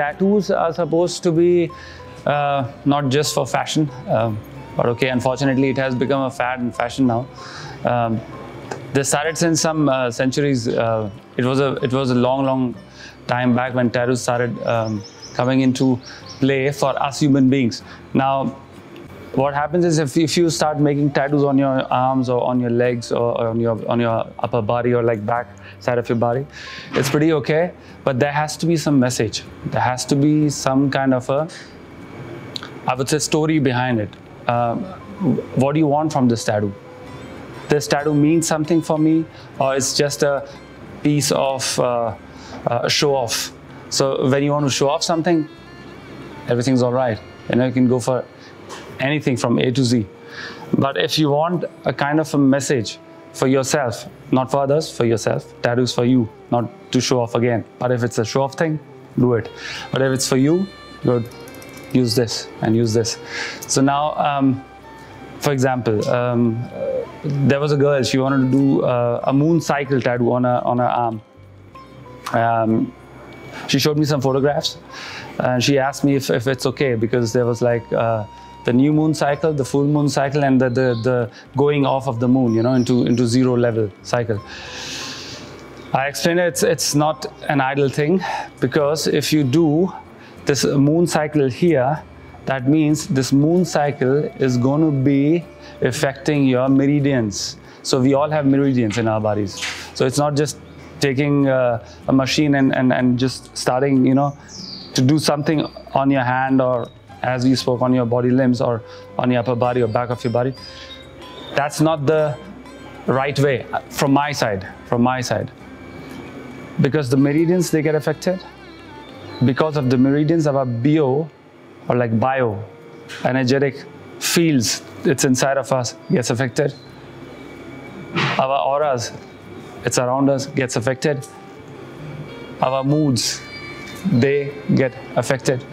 tattoos are supposed to be uh, not just for fashion, um, but okay, unfortunately, it has become a fad and fashion now. Um, they started since some uh, centuries. Uh, it was a it was a long, long time back when tattoos started um, coming into play for us human beings. Now, what happens is if, if you start making tattoos on your arms or on your legs or, on your on your upper body or like back side of your body, it's pretty okay. But there has to be some message. There has to be some kind of a I would say story behind it. Um, what do you want from this tattoo? This tattoo means something for me, or it's just a piece of uh, uh, show off. So when you want to show off something, everything's all right. You know, you can go for anything from A to Z. But if you want a kind of a message for yourself, not for others, for yourself, tattoos for you, not to show off again. But if it's a show off thing, do it. But if it's for you, good use this and use this. So now, um, for example, um, there was a girl, she wanted to do uh, a moon cycle tattoo on her, on her arm. Um, she showed me some photographs and she asked me if, if it's okay because there was like uh, the new moon cycle, the full moon cycle, and the, the, the going off of the moon, you know, into, into zero level cycle. I explained it, it's, it's not an idle thing because if you do this moon cycle here, that means this moon cycle is going to be affecting your meridians. So we all have meridians in our bodies. So it's not just taking uh, a machine and, and, and just starting, you know, to do something on your hand or as you spoke on your body limbs or on your upper body or back of your body. That's not the right way uh, from my side, from my side. Because the meridians, they get affected because of the meridians of our bio or like bio energetic fields it's inside of us gets affected our auras it's around us gets affected our moods they get affected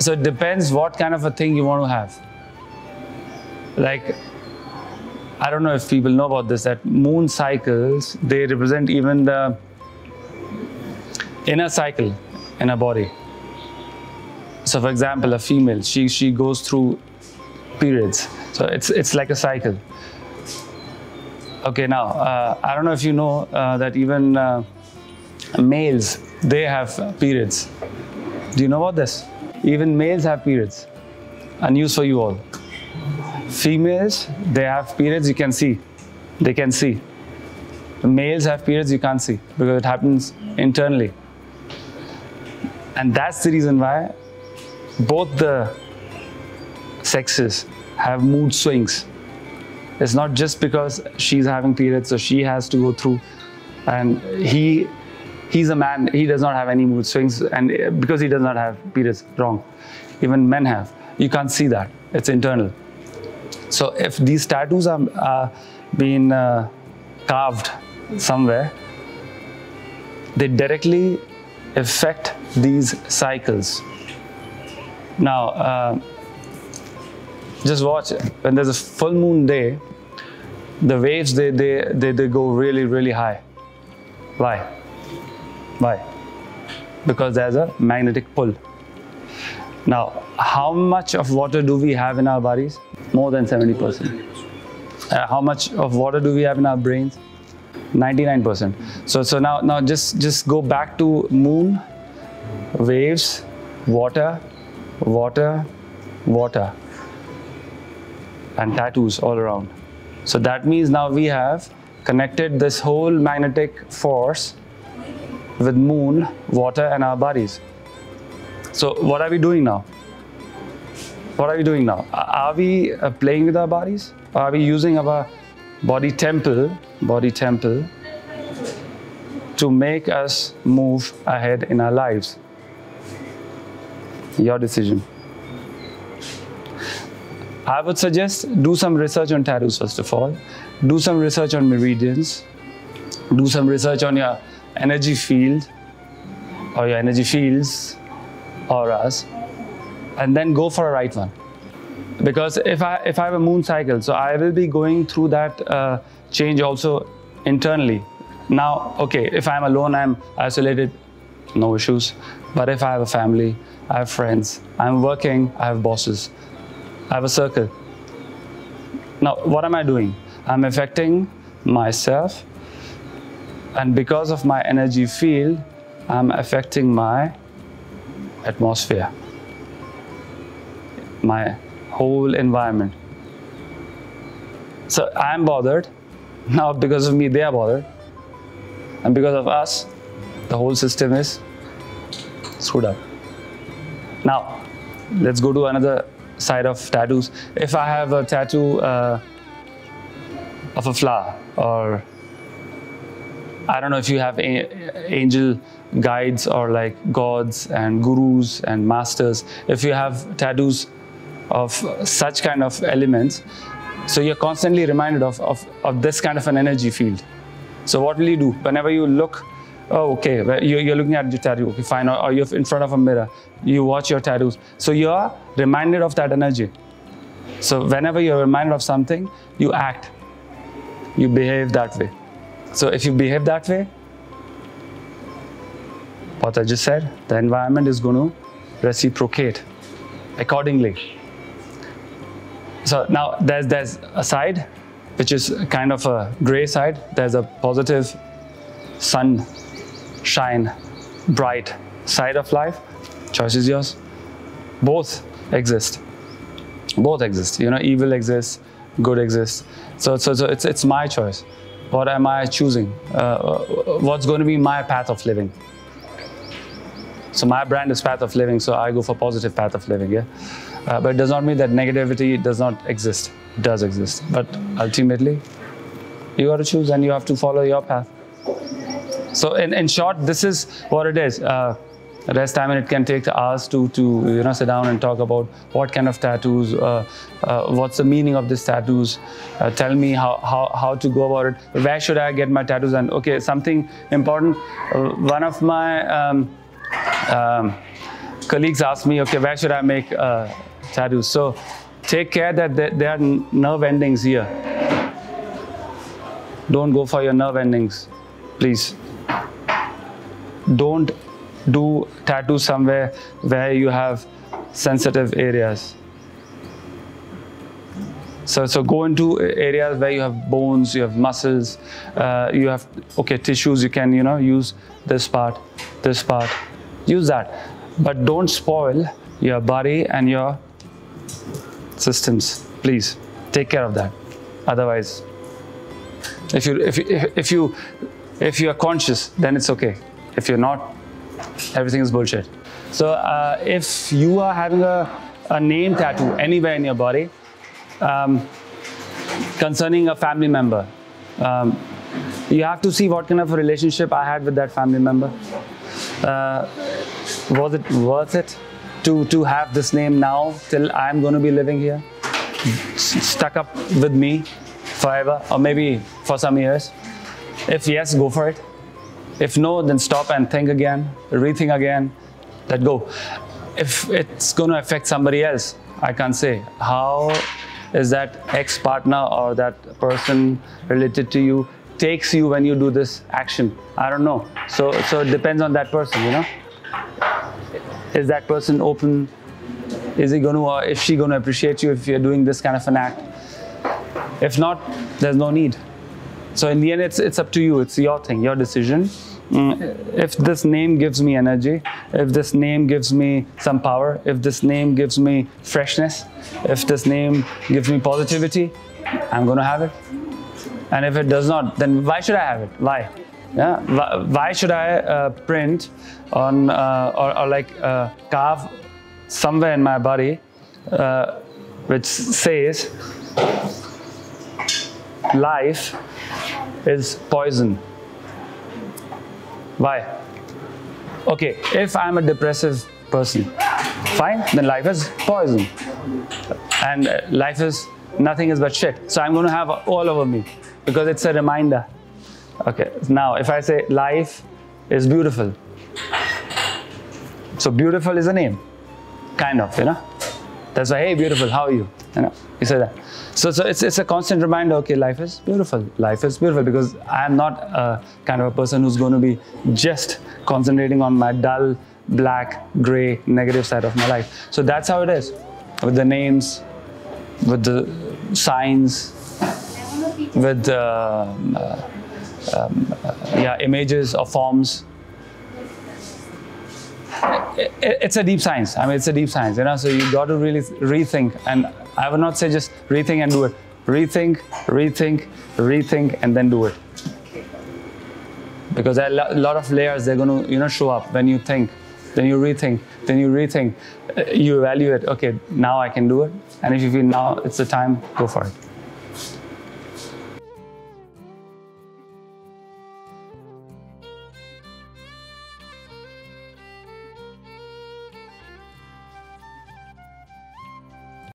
so it depends what kind of a thing you want to have like i don't know if people know about this that moon cycles they represent even the inner cycle in a body. So, for example, a female, she, she goes through periods. So, it's, it's like a cycle. Okay, now, uh, I don't know if you know uh, that even uh, males, they have periods. Do you know about this? Even males have periods. A news for you all. Females, they have periods, you can see. They can see. Males have periods, you can't see because it happens internally. And that's the reason why both the sexes have mood swings. It's not just because she's having periods, so she has to go through, and he he's a man, he does not have any mood swings, and because he does not have periods, wrong. Even men have. You can't see that. It's internal. So if these tattoos are, are being uh, carved somewhere, they directly affect these cycles. Now, uh, just watch when there's a full moon day, the waves they, they, they, they go really, really high. Why? Why? Because there's a magnetic pull. Now, how much of water do we have in our bodies? More than 70%. Uh, how much of water do we have in our brains? 99%. So, so now, now just, just go back to moon, waves, water, water, water, and tattoos all around. So that means now we have connected this whole magnetic force with moon, water, and our bodies. So what are we doing now? What are we doing now? Are we uh, playing with our bodies? Are we using our body temple, body temple, to make us move ahead in our lives. Your decision. I would suggest do some research on tattoos first of all. Do some research on meridians. Do some research on your energy field or your energy fields, auras, and then go for a right one because if I if I have a moon cycle, so I will be going through that uh, change also internally. Now, okay, if I'm alone, I'm isolated, no issues. But if I have a family, I have friends, I'm working, I have bosses, I have a circle. Now, what am I doing? I'm affecting myself, and because of my energy field, I'm affecting my atmosphere, my whole environment. So I'm bothered. Now, because of me, they are bothered. And because of us, the whole system is screwed up. Now, let's go to another side of tattoos. If I have a tattoo uh, of a flower, or I don't know if you have angel guides or like gods and gurus and masters, if you have tattoos of such kind of elements, so you're constantly reminded of, of, of this kind of an energy field. So what will you do? Whenever you look, oh, okay, you- you're looking at your tattoo, okay, fine, or you're in front of a mirror, you watch your tattoos. So you're reminded of that energy. So whenever you're reminded of something, you act, you behave that way. So if you behave that way, what I just said, the environment is going to reciprocate accordingly. So now there's there's a side which is kind of a gray side. There's a positive sun shine bright side of life. Choice is yours. Both exist. Both exist. You know, evil exists, good exists. So so, so it's it's my choice. What am I choosing? Uh, what's going to be my path of living? So my brand is path of living, so I go for positive path of living, yeah. Uh, but it does not mean that negativity does not exist. It does exist, but ultimately, you got to choose and you have to follow your path. So in, in short, this is what it is. Uh, rest time and it can take hours to to you know sit down and talk about what kind of tattoos, uh, uh, what's the meaning of these tattoos. Uh, tell me how, how how to go about it. Where should I get my tattoos? And okay, something important. Uh, one of my um, um, colleagues asked me, okay, where should I make uh, tattoos? So take care that there, there are nerve endings here. Don't go for your nerve endings, please. Don't do tattoo somewhere where you have sensitive areas. So, so go into areas where you have bones, you have muscles, uh, you have okay tissues. You can you know use this part, this part, use that, but don't spoil your body and your systems. Please take care of that. Otherwise, if you if you, if you if you are conscious, then it's okay. If you're not, everything is bullshit. So uh, if you are having a, a name tattoo anywhere in your body, um, concerning a family member, um, you have to see what kind of a relationship I had with that family member. Uh, was it worth it to, to have this name now till I'm going to be living here? Stuck up with me forever or maybe for some years? If yes, go for it. If no, then stop and think again, rethink again, let go. If it's going to affect somebody else, I can't say. How is that ex partner or that person related to you takes you when you do this action? I don't know. So, so it depends on that person, you know? Is that person open? Is he going to, is she going to appreciate you if you're doing this kind of an act? If not, there's no need. So in the end, it's it's up to you. It's your thing, your decision. Mm, If this name gives me energy, if this name gives me some power, if this name gives me freshness, if this name gives me positivity, I'm gonna have it. And if it does not, then why should I have it? Why? Yeah. Why, why should I uh, print on uh, or, or like uh, carve somewhere in my body uh, which says life is poison. Why? Okay, if I'm a depressive person, fine, then life is poison. And uh, life is nothing is but shit. So I'm going to have all over me because it's a reminder. Okay, now if I say life is beautiful, so beautiful is a name, kind of, you know. That's why, hey, beautiful, how are you? You know, you say that. So, so it's, it's a constant reminder, okay, life is beautiful. Life is beautiful because I'm not a kind of a person who's going to be just concentrating on my dull black, gray, negative side of my life. So that's how it is with the names, with the signs, with the uh, um, uh, yeah images or forms. It- it- it's a deep science. I mean, it's a deep science, you know. So you got to really rethink, and I would not say just rethink and do it. Rethink, rethink, rethink, and then do it. Because a lot of layers they're going to you know show up when you think, then you rethink, then you rethink, uh, you evaluate. Okay, now I can do it, and if you feel now it's the time, go for it.